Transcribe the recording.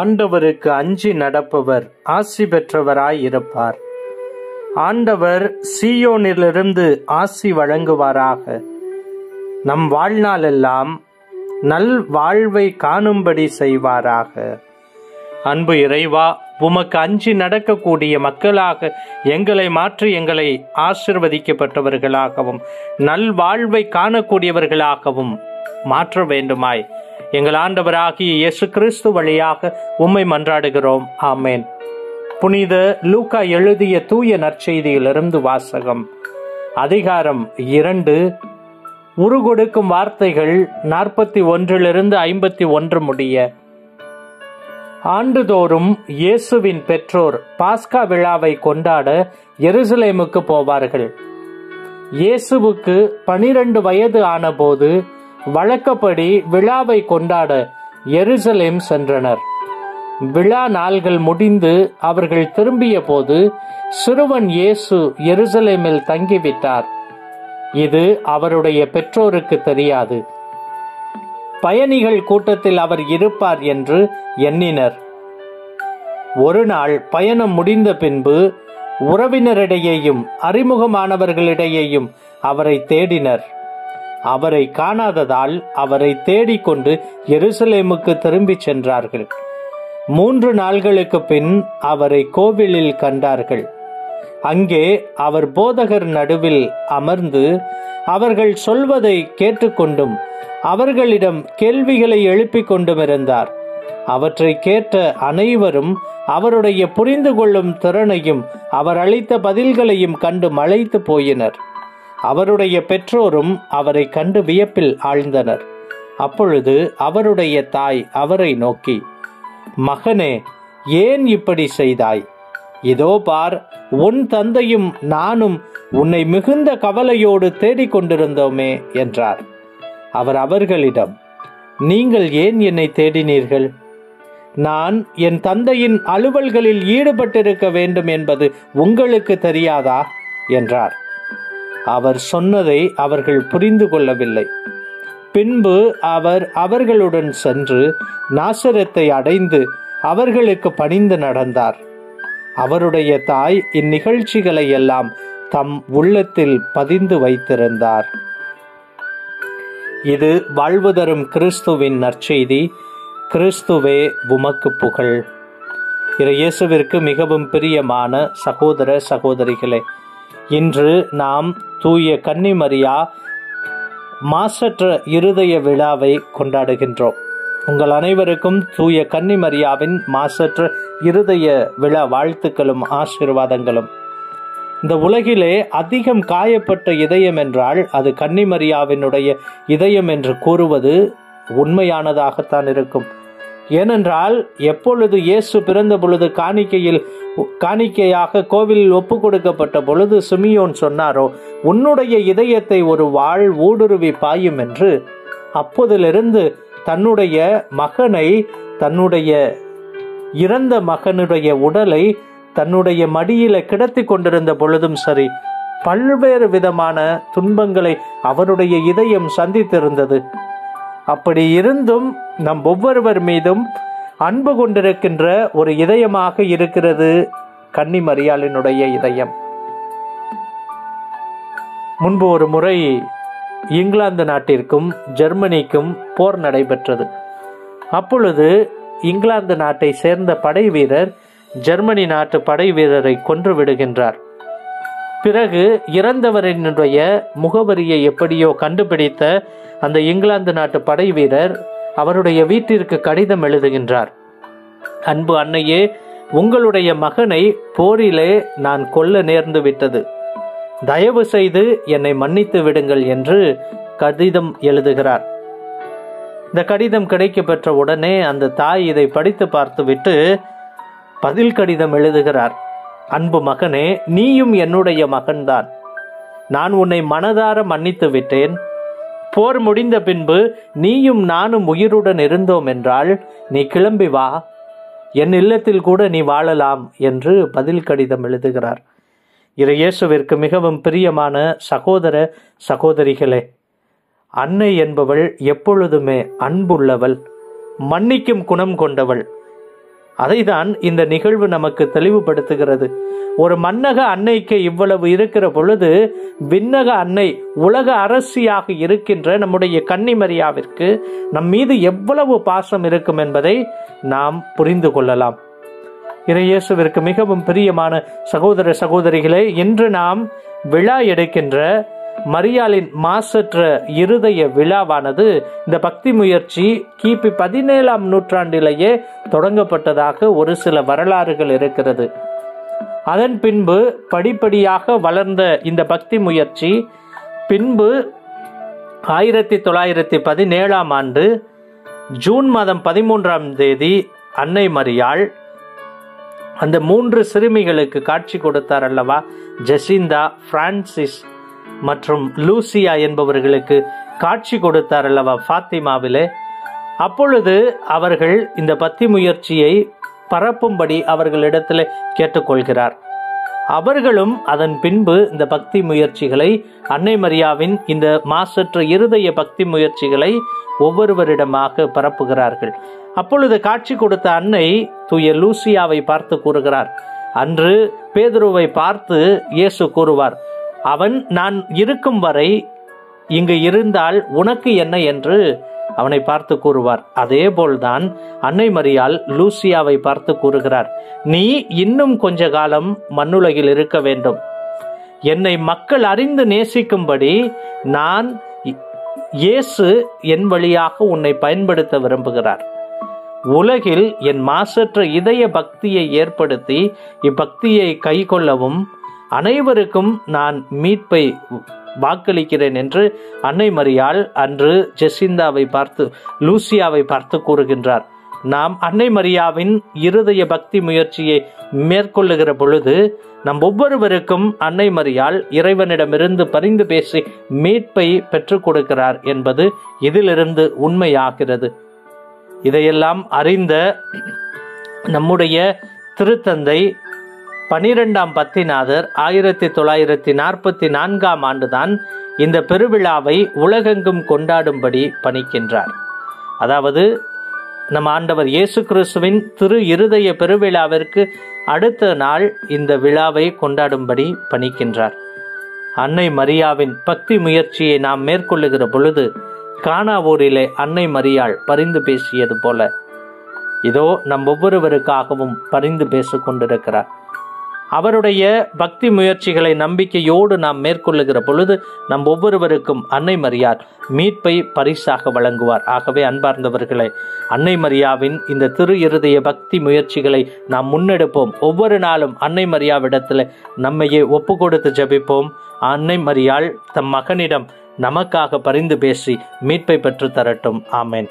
ஆண்டவருக்கு அஞ்சி நடப்பவர் ஆசி பெற்றவராய் இருப்பார். ஆண்டவர் சீயோனிலிருந்து ஆசி வழங்குவாராக. நம் வாழ்நாளெல்லாம் நல் வாழ்வை காணும்படி செய்வாராக. அன்பு இறைவா உமக்கு அஞ்சி நடக்கக்கூடிய மக்களாக எங்களை மாற்றி எங்களை ஆசிர்வதிக்கப்பட்டவர்களாகவும் நல் வாழ்வை காணக்கூடியவர்களாகவும் மாற்ற வேண்டுமாய். எங்கள் ஆண்டவராகிய இயேசு கிறிஸ்து வழியாக உம்மை மன்றாடுகிறோம். ஆமேன். புனித லூக்கா எழுதிய தூய நற்செய்தியிலிருந்து வாசகம். அதிகாரம் இரண்டு. உருகொடுக்கும் வார்த்தைகள் நாற்பத்தி ஒன்றிலிருந்து ஐம்பத்தி ஒன்று முடிய. ஆண்டுதோறும் இயேசுவின் பெற்றோர் பாஸ்கா விழாவை கொண்டாட எருசலேமுக்கு போவார்கள். இயேசுவுக்கு பனிரெண்டு வயது ஆனபோது வழக்கப்படி விழாவை கொண்டாட எருசலேம் சென்றனர். விழா நாள்கள் முடிந்து அவர்கள் திரும்பிய போது சிறுவன் இயேசு எருசலேமில் தங்கிவிட்டார். இது அவருடைய பெற்றோருக்கு தெரியாது. பயணிகள் கூட்டத்தில் அவர் இருப்பார் என்று எண்ணினர். ஒரு நாள் பயணம் முடிந்த பின்பு உறவினரிடையேயும் அறிமுகமானவர்களிடையேயும் அவரை தேடினர். அவரை காணாததால் அவரை தேடிக்கொண்டு எருசலேமுக்கு திரும்பிச் சென்றார்கள். மூன்று நாள்களுக்கு பின் அவரை கோவிலில் கண்டார்கள். அங்கே அவர் போதகர் நடுவில் அமர்ந்து அவர்கள் சொல்வதை கேட்டுக்கொண்டும் அவர்களிடம் கேள்விகளை எழுப்பிக் கொண்டும் இருந்தார் அவற்றை கேட்ட அனைவரும் அவருடைய புரிந்து கொள்ளும் திறனையும் அவர் அளித்த பதில்களையும் கண்டு மலைத்து போயினர். அவருடைய பெற்றோரும் அவரை கண்டு வியப்பில் ஆழ்ந்தனர். அப்பொழுது அவருடைய தாய் அவரை நோக்கி மகனே ஏன் இப்படி செய்தாய்? இதோ பார் உன் தந்தையும் நானும் உன்னை மிகுந்த கவலையோடு தேடிக் கொண்டிருந்தோமே என்றார். அவர் அவர்களிடம் நீங்கள் ஏன் என்னை தேடினீர்கள்? நான் என் தந்தையின் அலுவல்களில் ஈடுபட்டிருக்க வேண்டும் என்பது உங்களுக்கு தெரியாதா? என்றார். அவர் சொன்னதை அவர்கள் புரிந்து கொள்ளவில்லை. பின்பு அவர் அவர்களுடன் சென்று நாசரத்தை அடைந்து அவர்களுக்கு பணிந்து நடந்தார். அவருடைய தாய் இந்நிகழ்ச்சிகளை எல்லாம் தம் உள்ளத்தில் பதிந்து வைத்திருந்தார். இது வாழ்வு தரும் கிறிஸ்துவின் நற்செய்தி. கிறிஸ்துவே உமக்கு புகழ். இயேசுவிற்கு மிகவும் பிரியமான சகோதர சகோதரிகளே இன்று நாம் தூய கன்னிமரியா மாசற்ற இருதய விழாவை கொண்டாடுகின்றோம். உங்கள் அனைவருக்கும் தூய கன்னிமரியாவின் மாசற்ற இருதய விழா வாழ்த்துக்களும் ஆசிர்வாதங்களும். இந்த உலகிலே அதிகம் காயப்பட்ட இதயம் என்றால் அது கன்னிமரியாவினுடைய இதயம் என்று கூறுவது உண்மையானதாகத்தான் இருக்கும். ஏனென்றால் எப்பொழுது இயேசு பிறந்த பொழுது காணிக்கையில் காணிக்கையாக கோவிலில் ஒப்பு கொடுக்கப்பட்ட பொழுது சிமியோன் சொன்னாரோ உன்னுடைய இதயத்தை ஒரு வாழ் ஊடுருவி பாயும் என்று. அப்போதிலிருந்து தன்னுடைய மகனை தன்னுடைய இறந்த மகனுடைய உடலை தன்னுடைய மடியில கிடத்தி கொண்டிருந்த பொழுதும் சரி பல்வேறு விதமான துன்பங்களை அவருடைய இதயம் சந்தித்திருந்தது. அப்படி இருந்தும் நம் ஒவ்வொருவர் மீதும் அன்பு கொண்டிருக்கின்ற ஒரு இதயமாக இருக்கிறது கன்னி மரியாளினுடைய இதயம். முன்பு ஒரு முறை இங்கிலாந்து நாட்டிற்கும் ஜெர்மனிக்கும் போர் நடைபெற்றது. அப்பொழுது இங்கிலாந்து நாட்டை சேர்ந்த படை வீரர் ஜெர்மனி நாட்டு படை வீரரை கொன்று விடுகின்றார். பிறகு இறந்தவரினுடைய முகவரியை எப்படியோ கண்டுபிடித்த அந்த இங்கிலாந்து நாட்டு படை வீரர் அவருடைய வீட்டிற்கு கடிதம் எழுதுகின்றார். அன்பு அன்னையே உங்களுடைய மகனை போரிலே நான் கொல்ல நேர்ந்து விட்டது. தயவு செய்து என்னை மன்னித்து விடுங்கள் என்று கடிதம் எழுதுகிறார். இந்த கடிதம் கிடைக்க பெற்ற உடனே அந்த தாய் இதை படித்து பார்த்துவிட்டு பதில் கடிதம் எழுதுகிறார். அன்பு மகனே நீயும் என்னுடைய மகன்தான். நான் உன்னை மனதார மன்னித்து விட்டேன். போர் முடிந்த பின்பு நீயும் நானும் உயிருடன் இருந்தோம் என்றால் நீ கிளம்பி வா. என் இல்லத்தில் கூட நீ வாழலாம் என்று பதில் கடிதம் எழுதுகிறார். இரு இயேசுவிற்கு மிகவும் பிரியமான சகோதர சகோதரிகளே அன்னை என்பவள் எப்பொழுதுமே அன்புள்ளவள் மன்னிக்கும் குணம் கொண்டவள். அதைதான் இந்த நிகழ்வு நமக்கு தெளிவுபடுத்துகிறது. ஒரு மன்னக அன்னைக்கு இவ்வளவு இருக்கிற பொழுது விண்ணக அன்னை உலக அரசியாக இருக்கின்ற நம்முடைய கன்னிமரியாவிற்கு நம் மீது எவ்வளவு பாசம் இருக்கும் என்பதை நாம் புரிந்து கொள்ளலாம். இறையேசுவிற்கு மிகவும் பிரியமான சகோதர சகோதரிகளே இன்று நாம் விழா எடுக்கின்ற மரியாளின் மாசற்ற இருதய விழாவானது இந்த பக்தி முயற்சி கிபி பதினேழாம் நூற்றாண்டிலேயே தொடங்கப்பட்டதாக ஒரு சில வரலாறுகள் இருக்கிறது. அதன் பின்பு படிப்படியாக வளர்ந்த இந்த பக்தி முயற்சி பின்பு ஆயிரத்தி தொள்ளாயிரத்தி பதினேழாம் ஆண்டு ஜூன் மாதம் பதிமூன்றாம் தேதி அன்னை மரியாள் அந்த மூன்று சிறுமிகளுக்கு காட்சி கொடுத்தார் அல்லவா? ஜெசிந்தா பிரான்சிஸ் மற்றும் லூசியா என்பவர்களுக்கு காட்சி கொடுத்தார் அல்லவா ஃபாத்திமாவிலே? அப்பொழுது அவர்கள் இந்த பக்தி முயற்சியை பரப்பும்படி அவர்களிடத்தில் கேட்டுக்கொள்கிறார். அவர்களும் அதன் பின்பு இந்த பக்தி முயற்சிகளை அன்னை மரியாவின் இந்த மாசற்ற இருதய பக்தி முயற்சிகளை ஒவ்வொருவரிடமாக பரப்புகிறார்கள். அப்பொழுது காட்சி கொடுத்த அன்னை தூய லூசியாவை பார்த்து கூறுகிறார். அன்று பேதுருவை பார்த்து இயேசு கூறுவார் அவன் நான் இருக்கும் வரை இங்கு இருந்தால் உனக்கு என்ன? என்று அவனை பார்த்து கூறுவார். அதே போல்தான் அன்னை மரியால் லூசியாவை பார்த்து கூறுகிறார் நீ இன்னும் கொஞ்ச காலம் மண்ணுலகில் இருக்க வேண்டும். என்னை மக்கள் அறிந்து நேசிக்கும்படி நான் இயேசு என் வழியாக உன்னை பயன்படுத்த விரும்புகிறார். உலகில் என் மாசற்ற இதய பக்தியை ஏற்படுத்தி இப்பக்தியை கைக்கொள்ளவும் அனைவருக்கும் நான் மீட்பை வாக்களிக்கிறேன் என்று அன்னை மரியாள் அன்று ஜெசிந்தாவை பார்த்து லூசியாவை பார்த்து கூறுகின்றார். நாம் அன்னை மரியாவின் இருதய பக்தி முயற்சியை மேற்கொள்ளுகிற பொழுது நம் ஒவ்வொருவருக்கும் அன்னை மரியாள் இறைவனிடமிருந்து பரிந்து பேசி மீட்பை பெற்றுக் கொடுக்கிறார் என்பது இதிலிருந்து உண்மையாகிறது. இதையெல்லாம் அறிந்த நம்முடைய திருத்தந்தை பனிரெண்டாம் பத்திநாதர் ஆயிரத்தி தொள்ளாயிரத்தி நாற்பத்தி நான்காம் ஆண்டுதான் இந்த பெருவிழாவை உலகெங்கும் கொண்டாடும்படி பணிக்கின்றார். அதாவது நம் ஆண்டவர் இயேசு கிறிஸ்துவின் திரு இருதய பெருவிழாவிற்கு அடுத்த நாள் இந்த விழாவை கொண்டாடும்படி பணிக்கின்றார். அன்னை மரியாவின் பக்தி முயற்சியை நாம் மேற்கொள்ளுகிற பொழுது கானாவூரிலே அன்னை மரியாள் பரிந்து பேசியது போல இதோ நம் ஒவ்வொருவருக்காகவும் பரிந்து பேசிக் கொண்டிருக்கிறார் அவருடைய பக்தி முயற்சிகளை நம்பிக்கையோடு நாம் மேற்கொள்ளுகிற பொழுது நம் ஒவ்வொருவருக்கும் அன்னை மரியார் மீட்பை பரிசாக வழங்குவார். ஆகவே அன்பார்ந்தவர்களே அன்னை மரியாவின் இந்த திரு இருதய பக்தி முயற்சிகளை நாம் முன்னெடுப்போம். ஒவ்வொரு நாளும் அன்னை மரியாவிடத்தில் நம்மையே ஒப்பு கொடுத்து ஜபிப்போம். அன்னை மரியாள் தம் மகனிடம் நமக்காக பரிந்து பேசி மீட்பை பெற்று தரட்டும். ஆமேன்.